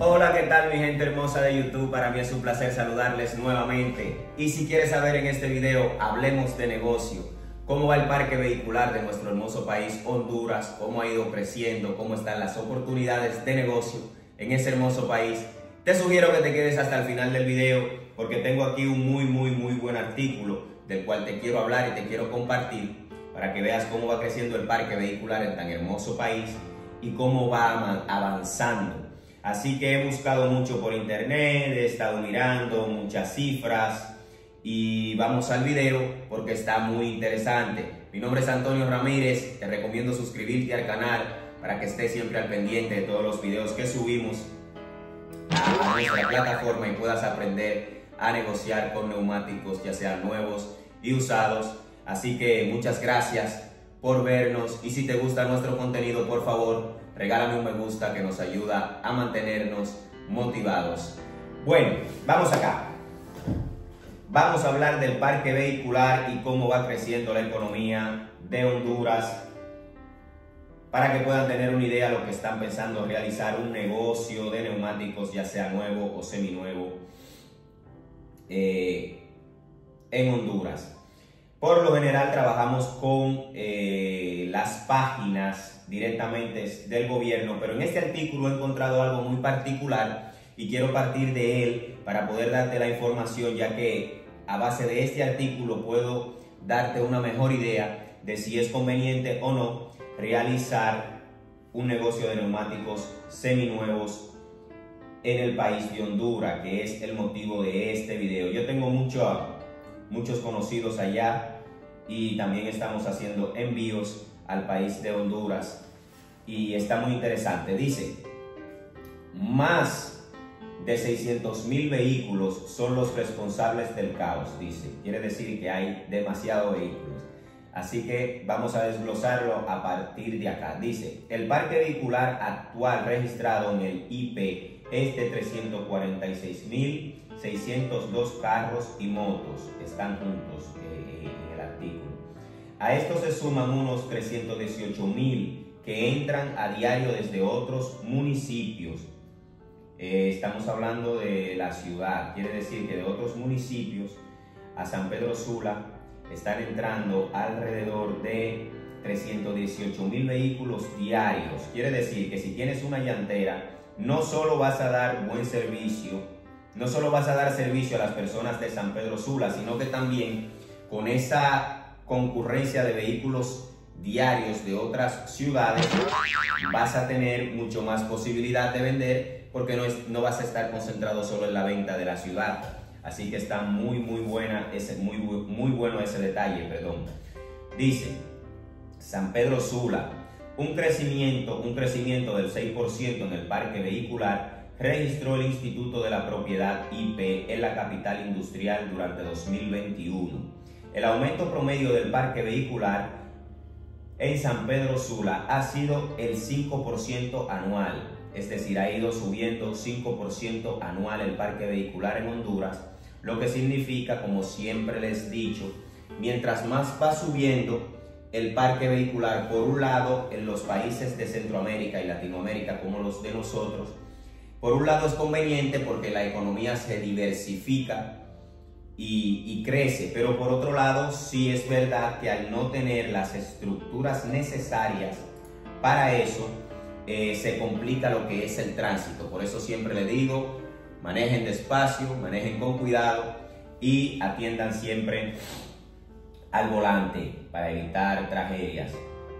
Hola, ¿qué tal mi gente hermosa de YouTube? Para mí es un placer saludarles nuevamente. Y si quieres saber en este video, hablemos de negocio. Cómo va el parque vehicular de nuestro hermoso país, Honduras, cómo ha ido creciendo, cómo están las oportunidades de negocio en ese hermoso país. Te sugiero que te quedes hasta el final del video porque tengo aquí un muy, muy, muy buen artículo del cual te quiero hablar y te quiero compartir para que veas cómo va creciendo el parque vehicular en tan hermoso país y cómo va avanzando Así que he buscado mucho por internet, he estado mirando muchas cifras y vamos al video porque está muy interesante. Mi nombre es Antonio Ramírez, te recomiendo suscribirte al canal para que estés siempre al pendiente de todos los videos que subimos a nuestra plataforma y puedas aprender a negociar con neumáticos, ya sean nuevos y usados. Así que muchas gracias por vernos y si te gusta nuestro contenido, por favor, regálame un me gusta que nos ayuda a mantenernos motivados. Bueno, vamos acá. Vamos a hablar del parque vehicular y cómo va creciendo la economía de Honduras para que puedan tener una idea de lo que están pensando realizar un negocio de neumáticos, ya sea nuevo o seminuevo, eh, en Honduras. Por lo general trabajamos con eh, las páginas directamente del gobierno, pero en este artículo he encontrado algo muy particular y quiero partir de él para poder darte la información, ya que a base de este artículo puedo darte una mejor idea de si es conveniente o no realizar un negocio de neumáticos seminuevos en el país de Honduras, que es el motivo de este video. Yo tengo mucho muchos conocidos allá y también estamos haciendo envíos al país de Honduras y está muy interesante. Dice, más de 600 mil vehículos son los responsables del caos, dice. Quiere decir que hay demasiados vehículos. Así que vamos a desglosarlo a partir de acá. Dice, el parque vehicular actual registrado en el IP es de 346 mil 602 carros y motos están juntos eh, en el artículo. A esto se suman unos 318 mil que entran a diario desde otros municipios. Eh, estamos hablando de la ciudad, quiere decir que de otros municipios a San Pedro Sula están entrando alrededor de 318 mil vehículos diarios. Quiere decir que si tienes una llantera, no solo vas a dar buen servicio, no solo vas a dar servicio a las personas de San Pedro Sula, sino que también con esa concurrencia de vehículos diarios de otras ciudades vas a tener mucho más posibilidad de vender porque no, no vas a estar concentrado solo en la venta de la ciudad. Así que está muy muy buena ese, muy, muy bueno ese detalle, perdón. Dice San Pedro Sula, un crecimiento, un crecimiento del 6% en el parque vehicular registró el Instituto de la Propiedad IP en la capital industrial durante 2021. El aumento promedio del parque vehicular en San Pedro Sula ha sido el 5% anual, es decir, ha ido subiendo 5% anual el parque vehicular en Honduras, lo que significa, como siempre les he dicho, mientras más va subiendo el parque vehicular, por un lado, en los países de Centroamérica y Latinoamérica como los de nosotros, por un lado es conveniente porque la economía se diversifica y, crece, pero por otro lado sí es verdad que al no tener las estructuras necesarias para eso, eh, se complica lo que es el tránsito. Por eso siempre le digo, manejen despacio, manejen con cuidado y atiendan siempre al volante para evitar tragedias.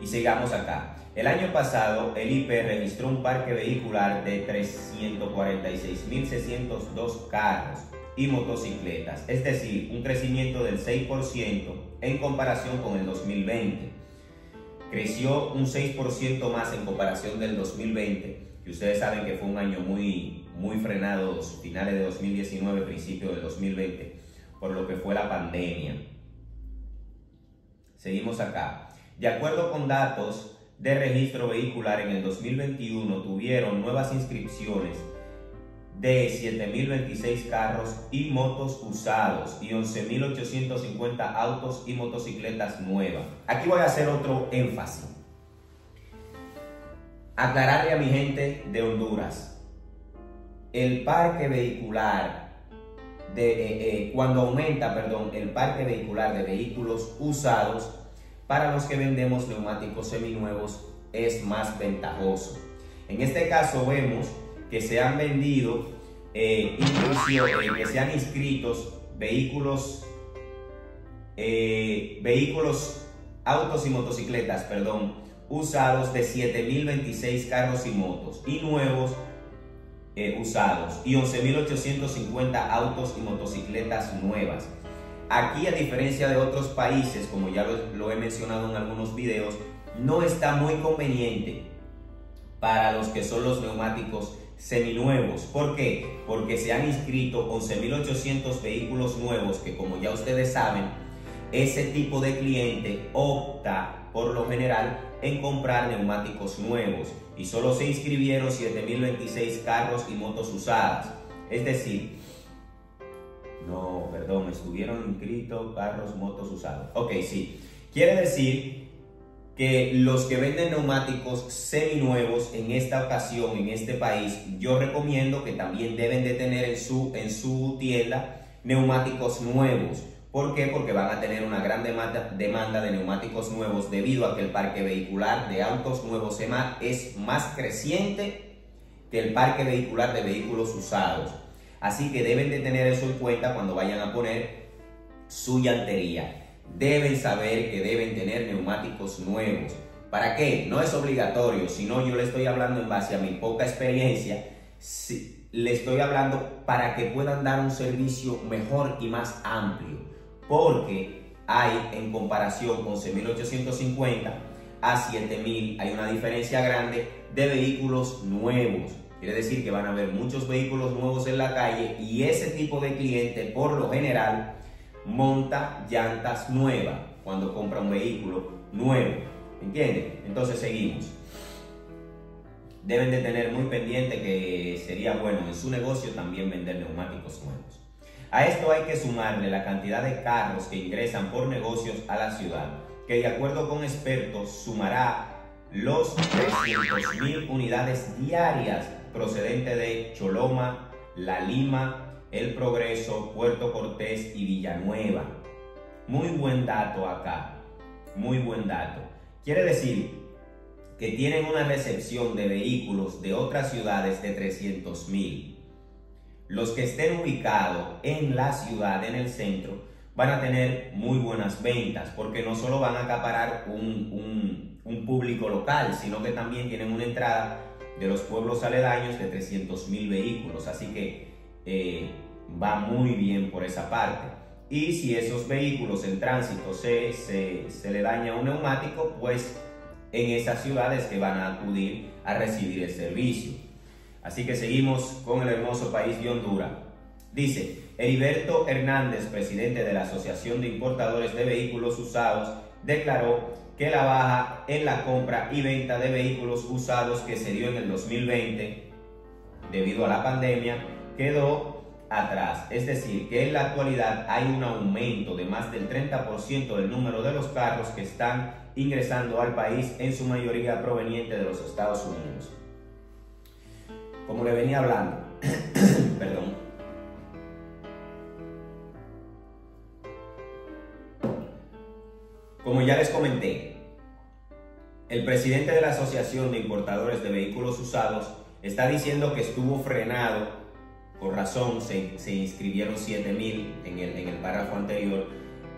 Y sigamos acá. El año pasado, el IP registró un parque vehicular de 346.602 carros y motocicletas, es decir, un crecimiento del 6% en comparación con el 2020. Creció un 6% más en comparación del 2020, que ustedes saben que fue un año muy, muy frenado, finales de 2019, principio del 2020, por lo que fue la pandemia. Seguimos acá. De acuerdo con datos de registro vehicular en el 2021 tuvieron nuevas inscripciones de 7.026 carros y motos usados y 11.850 autos y motocicletas nuevas. Aquí voy a hacer otro énfasis. Aclararle a mi gente de Honduras. el parque vehicular, de, eh, eh, cuando aumenta, perdón, el parque vehicular de vehículos usados, para los que vendemos neumáticos seminuevos es más ventajoso. En este caso vemos que se han vendido, eh, que se han inscritos vehículos, eh, vehículos, autos y motocicletas, perdón, usados de 7.026 carros y motos y nuevos eh, usados y 11.850 autos y motocicletas nuevas. Aquí, a diferencia de otros países, como ya lo, he mencionado en algunos videos, no está muy conveniente para los que son los neumáticos seminuevos. ¿Por qué? Porque se han inscrito 11.800 vehículos nuevos que como ya ustedes saben, ese tipo de cliente opta por lo general en comprar neumáticos nuevos y solo se inscribieron 7.026 carros y motos usadas. Es decir, no, perdón, estuvieron inscritos carros, motos usados. Ok, sí. Quiere decir que los que venden neumáticos seminuevos en esta ocasión, en este país, yo recomiendo que también deben de tener en su, en su tienda neumáticos nuevos. ¿Por qué? Porque van a tener una gran demanda, demanda de neumáticos nuevos debido a que el parque vehicular de autos nuevos es más creciente que el parque vehicular de vehículos usados. Así que deben de tener eso en cuenta cuando vayan a poner su llantería. Deben saber que deben tener neumáticos nuevos. ¿Para qué? No es obligatorio, sino yo le estoy hablando en base a mi poca experiencia. Le estoy hablando para que puedan dar un servicio mejor y más amplio. Porque hay en comparación con 6.850 a 7.000, hay una diferencia grande de vehículos nuevos. Quiere decir que van a haber muchos vehículos nuevos en la calle y ese tipo de cliente por lo general monta llantas nuevas cuando compra un vehículo nuevo. ¿Entienden? Entonces seguimos. Deben de tener muy pendiente que sería bueno en su negocio también vender neumáticos nuevos. A esto hay que sumarle la cantidad de carros que ingresan por negocios a la ciudad, que de acuerdo con expertos sumará los 300.000 unidades diarias procedente de Choloma, La Lima, El Progreso, Puerto Cortés y Villanueva. Muy buen dato acá, muy buen dato. Quiere decir que tienen una recepción de vehículos de otras ciudades de 300 mil. Los que estén ubicados en la ciudad, en el centro, van a tener muy buenas ventas porque no solo van a acaparar un, un, un público local, sino que también tienen una entrada de los pueblos aledaños de 300 mil vehículos, así que eh, va muy bien por esa parte. Y si esos vehículos en tránsito se, se, le daña un neumático, pues en esas ciudades que van a acudir a recibir el servicio. Así que seguimos con el hermoso país de Honduras. Dice, Heriberto Hernández, presidente de la Asociación de Importadores de Vehículos Usados, declaró que la baja en la compra y venta de vehículos usados que se dio en el 2020 debido a la pandemia quedó atrás. Es decir, que en la actualidad hay un aumento de más del 30% del número de los carros que están ingresando al país, en su mayoría proveniente de los Estados Unidos. Como le venía hablando, perdón, Como ya les comenté, el presidente de la Asociación de Importadores de Vehículos Usados está diciendo que estuvo frenado, por razón se, inscribieron 7.000 en el, en el párrafo anterior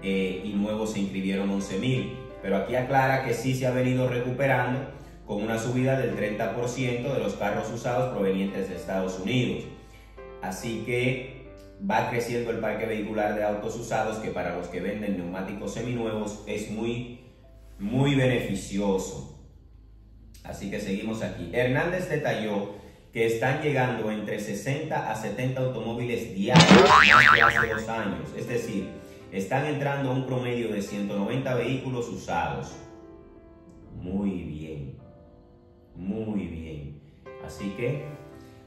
eh, y nuevos se inscribieron 11.000, pero aquí aclara que sí se ha venido recuperando con una subida del 30% de los carros usados provenientes de Estados Unidos. Así que va creciendo el parque vehicular de autos usados que para los que venden neumáticos seminuevos es muy, muy beneficioso. Así que seguimos aquí. Hernández detalló que están llegando entre 60 a 70 automóviles diarios hace dos años. Es decir, están entrando a un promedio de 190 vehículos usados. Muy bien, muy bien. Así que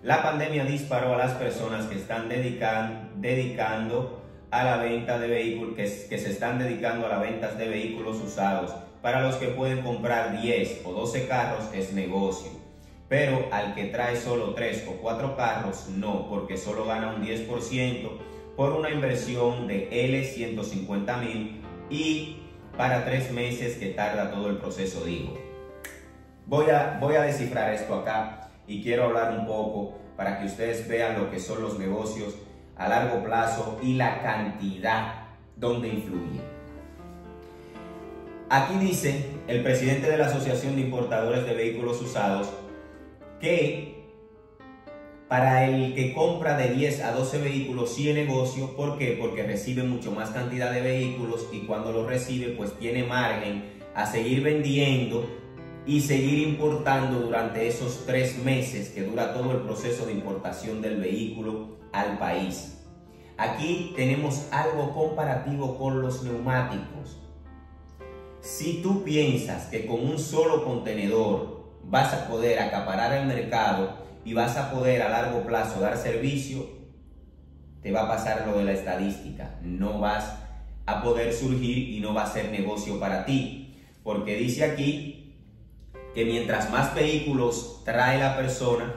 la pandemia disparó a las personas que están dedicando a la venta de vehículos, que, que se están dedicando a la venta de vehículos usados. Para los que pueden comprar 10 o 12 carros es negocio. pero al que trae solo 3 o 4 carros, no, porque solo gana un 10% por una inversión de L150 mil y para tres meses que tarda todo el proceso, digo. Voy a, voy a descifrar esto acá y quiero hablar un poco para que ustedes vean lo que son los negocios a largo plazo y la cantidad donde influye. Aquí dice el presidente de la Asociación de Importadores de Vehículos Usados que para el que compra de 10 a 12 vehículos sí es negocio, ¿por qué? Porque recibe mucho más cantidad de vehículos y cuando lo recibe pues tiene margen a seguir vendiendo y seguir importando durante esos tres meses que dura todo el proceso de importación del vehículo al país. Aquí tenemos algo comparativo con los neumáticos. Si tú piensas que con un solo contenedor vas a poder acaparar el mercado y vas a poder a largo plazo dar servicio, te va a pasar lo de la estadística. No vas a poder surgir y no va a ser negocio para ti. Porque dice aquí que mientras más vehículos trae la persona,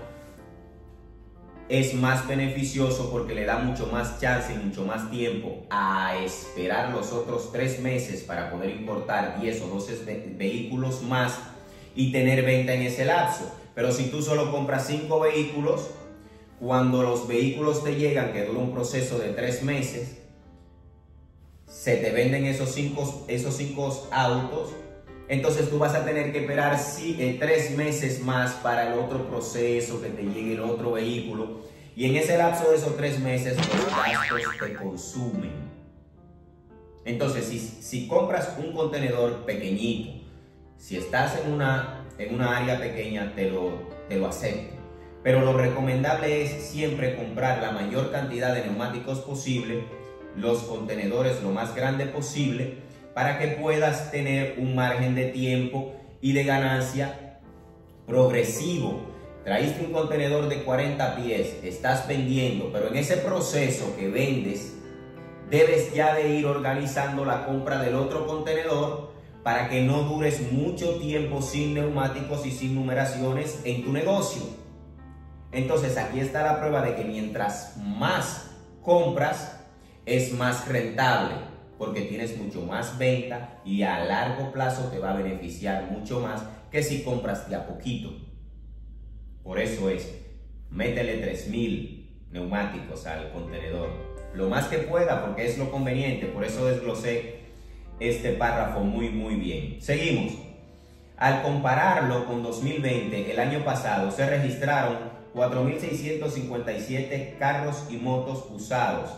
es más beneficioso porque le da mucho más chance y mucho más tiempo a esperar los otros tres meses para poder importar 10 o 12 vehículos más y tener venta en ese lapso. Pero si tú solo compras 5 vehículos, cuando los vehículos te llegan, que dura un proceso de tres meses, se te venden esos 5 esos cinco autos, entonces tú vas a tener que esperar eh, tres meses más para el otro proceso, que te llegue el otro vehículo. Y en ese lapso de esos tres meses los gastos te consumen. Entonces, si, compras un contenedor pequeñito, si estás en una, en una área pequeña, te lo, te lo acepto. Pero lo recomendable es siempre comprar la mayor cantidad de neumáticos posible, los contenedores lo más grande posible, para que puedas tener un margen de tiempo y de ganancia progresivo. Traíste un contenedor de 40 pies, estás vendiendo, pero en ese proceso que vendes, debes ya de ir organizando la compra del otro contenedor para que no dures mucho tiempo sin neumáticos y sin numeraciones en tu negocio. Entonces aquí está la prueba de que mientras más compras, es más rentable porque tienes mucho más venta y a largo plazo te va a beneficiar mucho más que si compras de a poquito. Por eso es, métele 3000 neumáticos al contenedor, lo más que pueda porque es lo conveniente, por eso desglosé este párrafo muy muy bien. Seguimos. Al compararlo con 2020, el año pasado se registraron 4.657 carros y motos usados,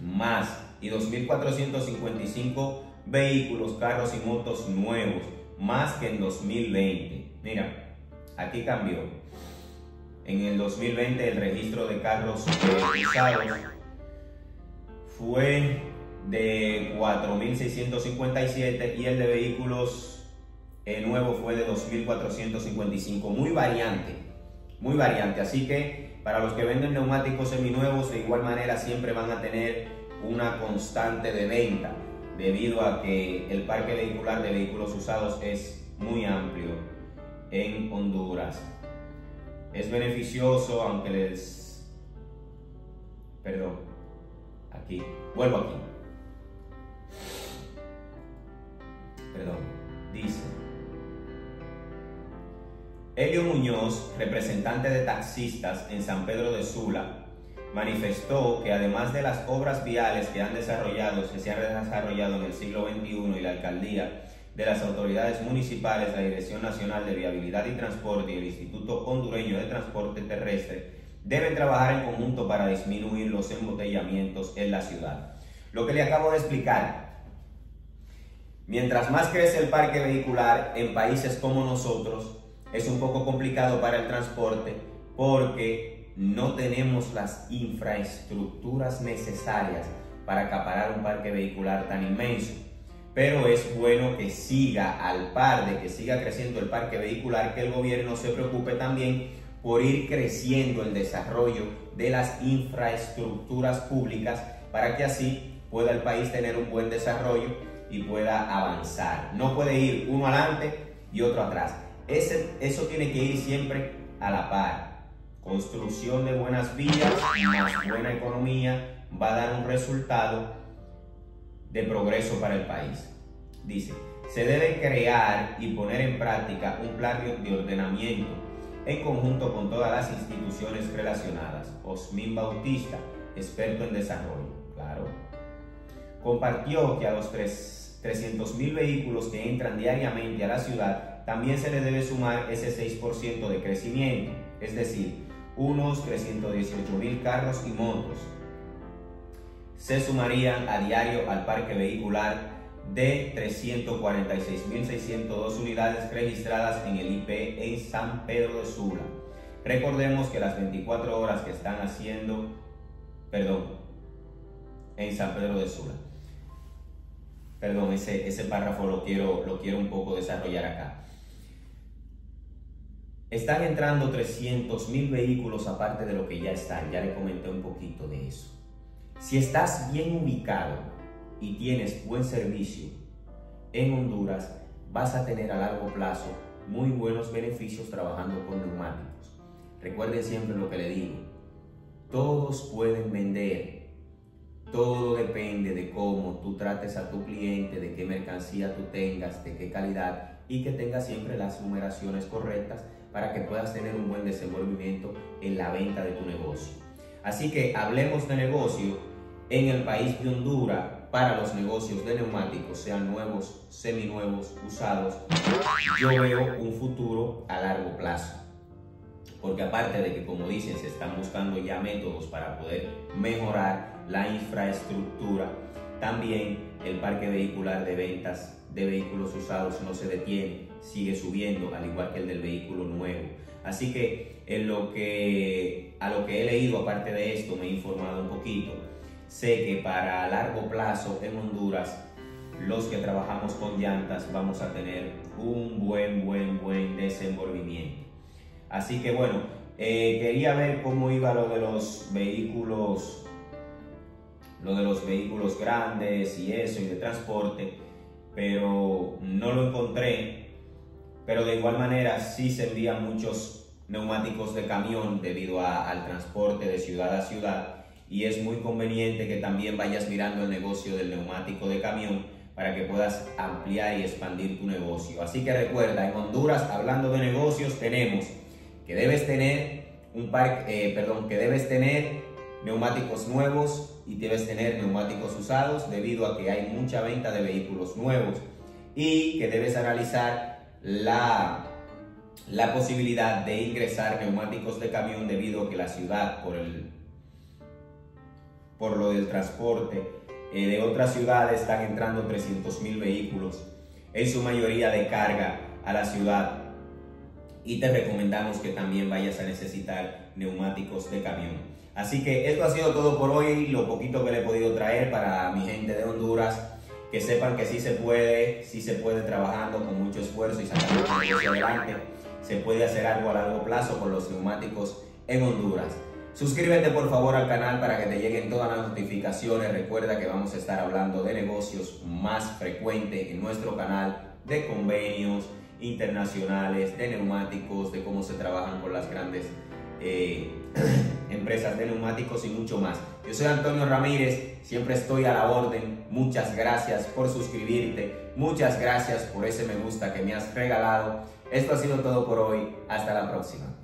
más y 2.455 vehículos, carros y motos nuevos, más que en 2020. Mira, aquí cambió. En el 2020 el registro de carros usados fue de 4.657 y el de vehículos eh, nuevos fue de 2.455. Muy variante, muy variante. Así que para los que venden neumáticos seminuevos, de igual manera siempre van a tener una constante de venta debido a que el parque vehicular de vehículos usados es muy amplio en Honduras. Es beneficioso aunque les... Perdón, aquí, vuelvo aquí. perdón, dice, Elio Muñoz, representante de taxistas en San Pedro de Sula, manifestó que además de las obras viales que han desarrollado, que se han desarrollado en el siglo XXI y la alcaldía de las autoridades municipales, la Dirección Nacional de Viabilidad y Transporte y el Instituto Hondureño de Transporte Terrestre, deben trabajar en conjunto para disminuir los embotellamientos en la ciudad. Lo que le acabo de explicar, Mientras más crece el parque vehicular en países como nosotros, es un poco complicado para el transporte porque no tenemos las infraestructuras necesarias para acaparar un parque vehicular tan inmenso. Pero es bueno que siga al par de que siga creciendo el parque vehicular, que el gobierno se preocupe también por ir creciendo el desarrollo de las infraestructuras públicas para que así pueda el país tener un buen desarrollo y pueda avanzar. No puede ir uno adelante y otro atrás. eso tiene que ir siempre a la par. Construcción de buenas vías más buena economía va a dar un resultado de progreso para el país. Dice, se debe crear y poner en práctica un plan de ordenamiento en conjunto con todas las instituciones relacionadas. Osmin Bautista, experto en desarrollo, claro. Compartió que a los 300.000 vehículos que entran diariamente a la ciudad también se le debe sumar ese 6% de crecimiento, es decir, unos 318.000 carros y motos. Se sumarían a diario al parque vehicular de 346.602 unidades registradas en el IP en San Pedro de Sula. Recordemos que las 24 horas que están haciendo, perdón, en San Pedro de Sula. Perdón, ese, ese párrafo lo quiero, lo quiero un poco desarrollar acá. Están entrando 300.000 vehículos aparte de lo que ya están, ya le comenté un poquito de eso. Si estás bien ubicado y tienes buen servicio en Honduras, vas a tener a largo plazo muy buenos beneficios trabajando con neumáticos. Recuerden siempre lo que le digo, todos pueden vender, todo depende de cómo tú trates a tu cliente, de qué mercancía tú tengas, de qué calidad y que tengas siempre las numeraciones correctas para que puedas tener un buen desenvolvimiento en la venta de tu negocio. Así que hablemos de negocio en el país de Honduras para los negocios de neumáticos, sean nuevos, seminuevos, usados, yo veo un futuro a largo plazo. Porque aparte de que, como dicen, se están buscando ya métodos para poder mejorar la infraestructura, también el parque vehicular de ventas de vehículos usados no se detiene, sigue subiendo, al igual que el del vehículo nuevo. Así que, en lo que a lo que he leído, aparte de esto, me he informado un poquito sé que para largo plazo en Honduras, los que trabajamos con llantas vamos a tener un buen, buen, buen desenvolvimiento. Así que bueno, eh, quería ver cómo iba lo de los vehículos, lo de los vehículos grandes y eso, y de transporte, pero no lo encontré. Pero de igual manera sí se envían muchos neumáticos de camión debido al transporte de ciudad a ciudad y es muy conveniente que también vayas mirando el negocio del neumático de camión para que puedas ampliar y expandir tu negocio. Así que recuerda, en Honduras, hablando de negocios, tenemos que debes tener un parque, eh, perdón, que debes tener neumáticos nuevos y debes tener neumáticos usados debido a que hay mucha venta de vehículos nuevos y que debes analizar la, la posibilidad de ingresar neumáticos de camión debido a que la ciudad por el por lo del transporte. Eh, de otras ciudades están entrando 300 mil vehículos, en su mayoría de carga a la ciudad. Y te recomendamos que también vayas a necesitar neumáticos de camión. Así que esto ha sido todo por hoy, lo poquito que le he podido traer para mi gente de Honduras. Que sepan que sí se puede, sí se puede trabajando con mucho esfuerzo y sacando el adelante. Se puede hacer algo a largo plazo con los neumáticos en Honduras. Suscríbete por favor al canal para que te lleguen todas las notificaciones. Recuerda que vamos a estar hablando de negocios más frecuente en nuestro canal, de convenios internacionales, de neumáticos, de cómo se trabajan con las grandes eh, empresas de neumáticos y mucho más. Yo soy Antonio Ramírez, siempre estoy a la orden. Muchas gracias por suscribirte, muchas gracias por ese me gusta que me has regalado. Esto ha sido todo por hoy, hasta la próxima.